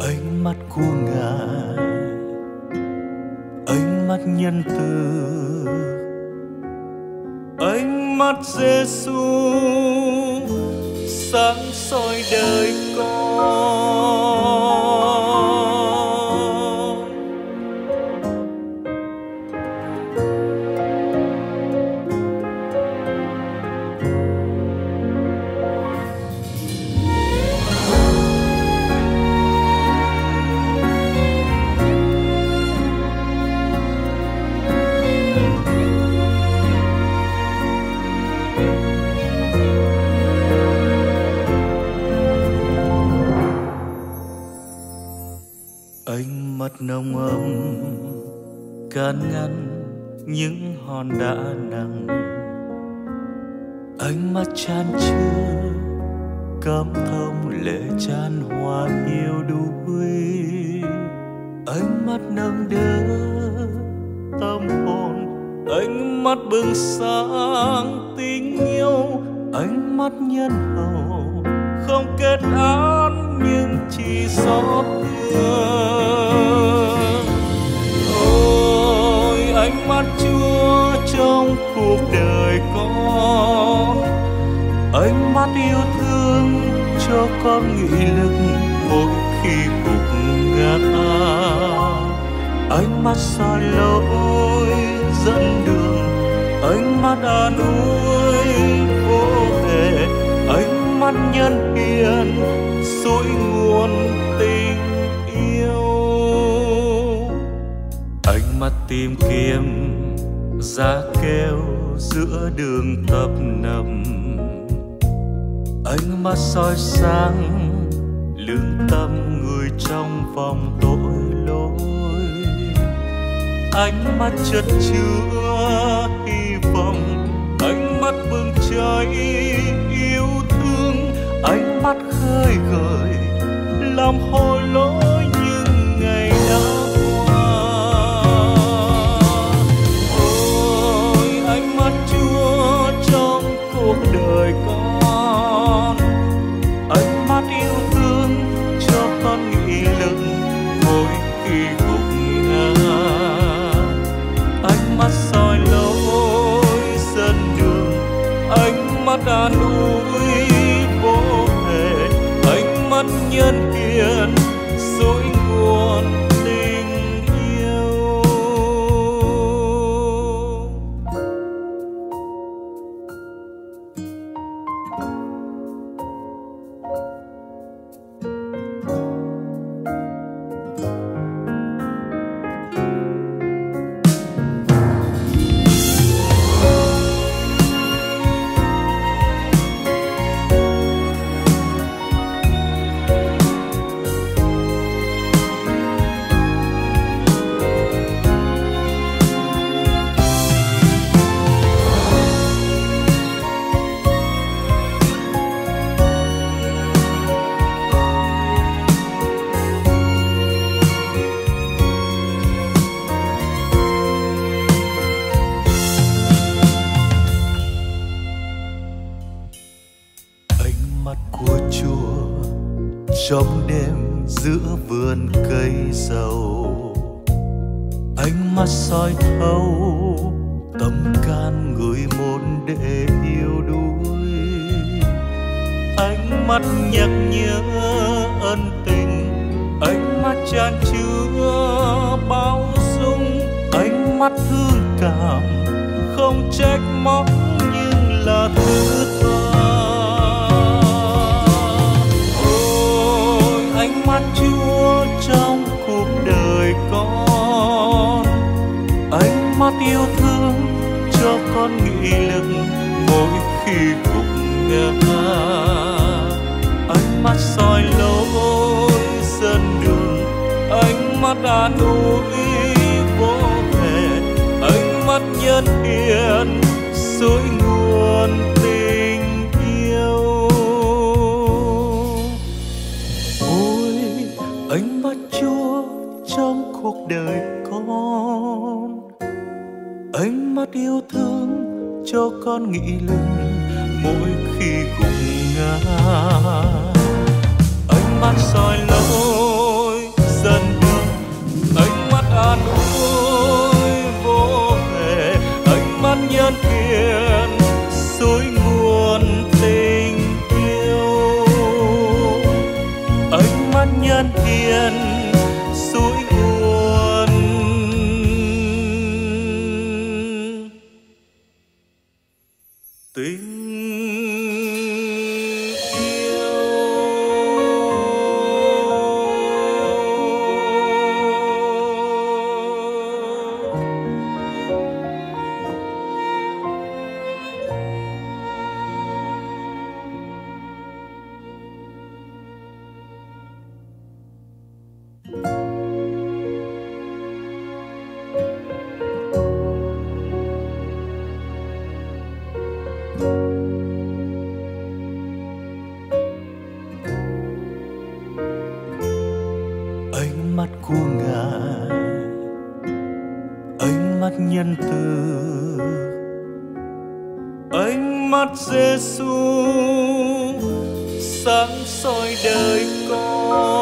ánh mắt của ngài, ánh mắt nhân từ, ánh mắt Giêsu sáng soi đời con. Ánh mắt nồng ấm can ngăn những hòn đá nặng. Ánh mắt chan chứa, cảm thông lệ chan hoa yêu đuối ánh mắt nâng đỡ tâm hồn, ánh mắt bừng sáng tình yêu. Ánh mắt nhân hậu không kết án, nhưng chỉ xót thương. Ôi, ánh mắt chúa trong cuộc đời con. Ánh mắt yêu thương cho con nghị lực mỗi khi cuộc ngã. Ánh mắt soi lối dẫn đường, ánh mắt an ủi ánh mắt nhân hiền suối nguồn tình yêu. Ánh mắt tìm kiếm giá kêu giữa đường tấp nập ánh mắt soi sáng lương tâm người trong vòng tội lỗi. Ánh mắt chất chứa hy vọng, ánh mắt bừng cháy, yêu thương mắt khơi gợi làm hồi lỗi những ngày đã qua. Ôi, ánh mắt chúa trong cuộc đời con ánh mắt yêu thương cho con nghị lực mỗi khi gục ngã. Ánh mắt soi lối dân đường, ánh mắt an ủi nhân hiền dối mắt của chúa. Trong đêm giữa vườn cây dầu, ánh mắt soi thấu tâm can người môn để yêu đuối ánh mắt nhắc nhớ ân tình, ánh mắt tràn chứa bao dung. Ánh mắt thương cảm, không trách móc ánh mắt yêu thương cho con nghị lực mỗi khi cùng ngã ánh mắt soi lối dân đường, ánh mắt an ủi vô thể ánh mắt nhân hiền, suối nguồn tình yêu. Ôi, ánh mắt chúa trong cuộc đời con ánh mắt yêu thương cho con nghĩ lực mỗi khi cùng ngã. 对 mắt nhân từ. Ánh mắt Giêsu sáng soi đời con.